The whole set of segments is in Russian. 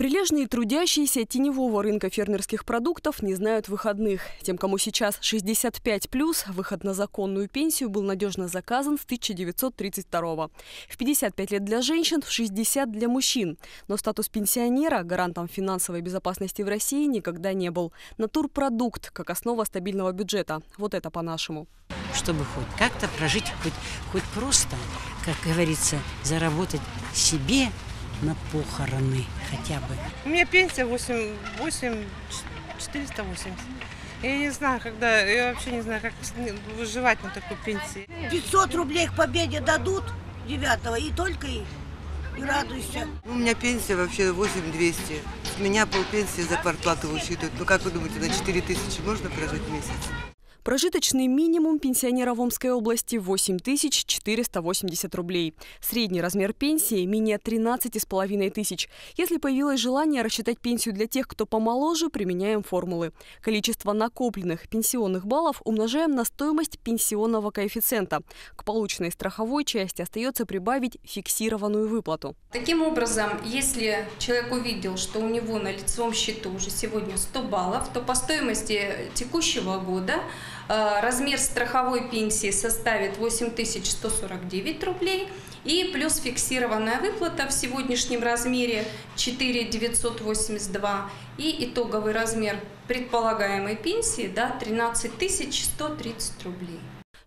Прилежные трудящиеся теневого рынка фермерских продуктов не знают выходных. Тем, кому сейчас 65 плюс, выход на законную пенсию был надежно заказан с 1932 В 55 лет для женщин, в 60 для мужчин. Но статус пенсионера гарантом финансовой безопасности в России никогда не был. Натурпродукт, как основа стабильного бюджета. Вот это по-нашему. Чтобы хоть как-то прожить, хоть, хоть просто, как говорится, заработать себе на похороны хотя бы. У меня пенсия 8, 8 480. Я не знаю, когда, я вообще не знаю, как выживать на такой пенсии. 500 рублей к победе дадут 9 и только и, и радуйся. У меня пенсия вообще 8200. С меня полпенсии за квартплату высчитывают. Ну как вы думаете, на 4 тысячи можно прожить месяц? Прожиточный минимум пенсионера в Омской области 8480 рублей. Средний размер пенсии менее 13,5 тысяч. Если появилось желание рассчитать пенсию для тех, кто помоложе, применяем формулы. Количество накопленных пенсионных баллов умножаем на стоимость пенсионного коэффициента. К полученной страховой части остается прибавить фиксированную выплату. Таким образом, если человек увидел, что у него на лицевом счету уже сегодня 100 баллов, то по стоимости текущего года размер страховой пенсии составит 8149 рублей. И плюс фиксированная выплата в сегодняшнем размере 4982 и итоговый размер предполагаемой пенсии да, 13 130 рублей.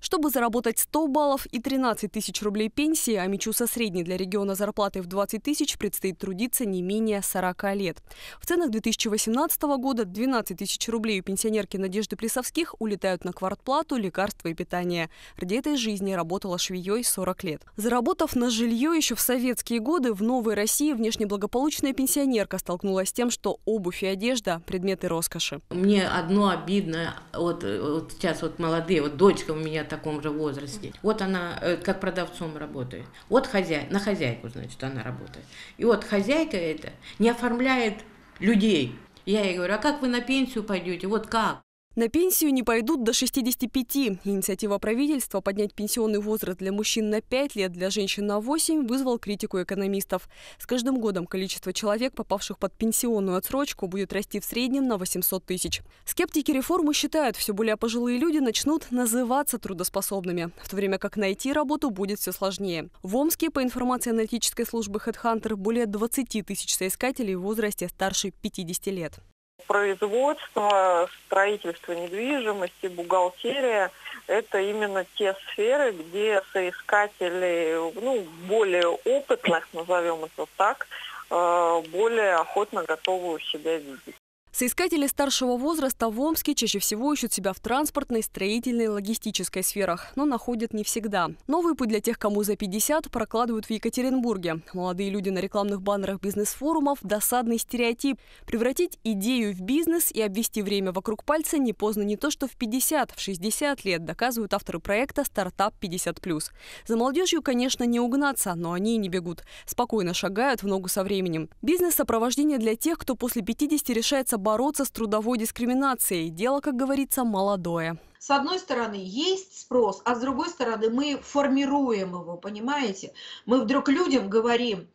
Чтобы заработать 100 баллов и 13 тысяч рублей пенсии, а со средней для региона зарплаты в 20 тысяч предстоит трудиться не менее 40 лет. В ценах 2018 года 12 тысяч рублей у пенсионерки Надежды Плесовских улетают на квартплату, лекарства и питание. Ради этой жизни работала швеей 40 лет. Заработав на жилье еще в советские годы, в новой России внешне благополучная пенсионерка столкнулась с тем, что обувь и одежда – предметы роскоши. Мне одно обидно, вот, вот сейчас вот молодые, вот дочка у меня таком же возрасте. Вот она э, как продавцом работает. Вот хозяй, на хозяйку, значит, она работает. И вот хозяйка эта не оформляет людей. Я ей говорю, а как вы на пенсию пойдете? Вот как? На пенсию не пойдут до 65. Инициатива правительства поднять пенсионный возраст для мужчин на 5 лет, для женщин на 8 вызвал критику экономистов. С каждым годом количество человек, попавших под пенсионную отсрочку, будет расти в среднем на 800 тысяч. Скептики реформы считают, все более пожилые люди начнут называться трудоспособными, в то время как найти работу будет все сложнее. В Омске, по информации аналитической службы HeadHunter, более 20 тысяч соискателей в возрасте старше 50 лет производство, строительство недвижимости, бухгалтерия – это именно те сферы, где соискатели ну, более опытных, назовем это так, э, более охотно готовы себя видеть. Соискатели старшего возраста в Омске чаще всего ищут себя в транспортной, строительной, логистической сферах, но находят не всегда. Новый путь для тех, кому за 50, прокладывают в Екатеринбурге. Молодые люди на рекламных баннерах бизнес-форумов – досадный стереотип. Превратить идею в бизнес и обвести время вокруг пальца не поздно не то что в 50, в 60 лет, доказывают авторы проекта «Стартап 50+.» За молодежью, конечно, не угнаться, но они и не бегут. Спокойно шагают в ногу со временем. Бизнес-сопровождение для тех, кто после 50 решается бороться с трудовой дискриминацией. Дело, как говорится, молодое. С одной стороны, есть спрос, а с другой стороны, мы формируем его, понимаете? Мы вдруг людям говорим,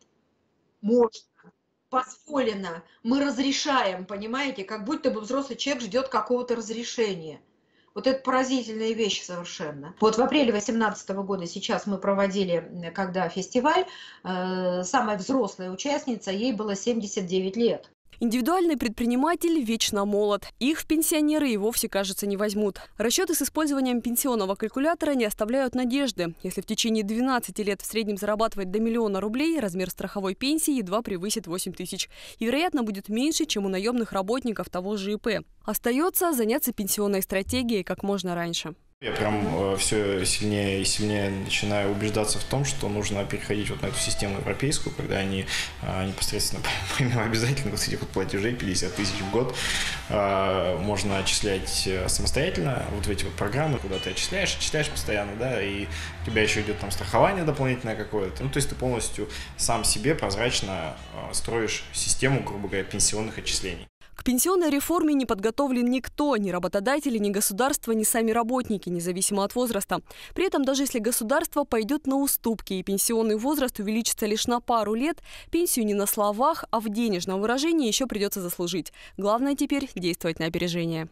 можно, позволено, мы разрешаем, понимаете? Как будто бы взрослый человек ждет какого-то разрешения. Вот это поразительная вещь совершенно. Вот в апреле 2018 года сейчас мы проводили, когда фестиваль, э, самая взрослая участница, ей было 79 лет. Индивидуальный предприниматель вечно молод. Их пенсионеры и вовсе, кажется, не возьмут. Расчеты с использованием пенсионного калькулятора не оставляют надежды. Если в течение 12 лет в среднем зарабатывать до миллиона рублей, размер страховой пенсии едва превысит 8 тысяч. И, вероятно, будет меньше, чем у наемных работников того же ИП. Остается заняться пенсионной стратегией как можно раньше. Я прям э, все сильнее и сильнее начинаю убеждаться в том, что нужно переходить вот на эту систему европейскую, когда они э, непосредственно помимо обязательных вот этих вот платежей 50 тысяч в год э, можно отчислять самостоятельно вот в эти вот программы, куда ты отчисляешь, отчисляешь постоянно, да, и у тебя еще идет там страхование дополнительное какое-то. Ну, то есть ты полностью сам себе прозрачно строишь систему, грубо говоря, пенсионных отчислений. К пенсионной реформе не подготовлен никто, ни работодатели, ни государство, ни сами работники, независимо от возраста. При этом даже если государство пойдет на уступки и пенсионный возраст увеличится лишь на пару лет, пенсию не на словах, а в денежном выражении еще придется заслужить. Главное теперь действовать на опережение.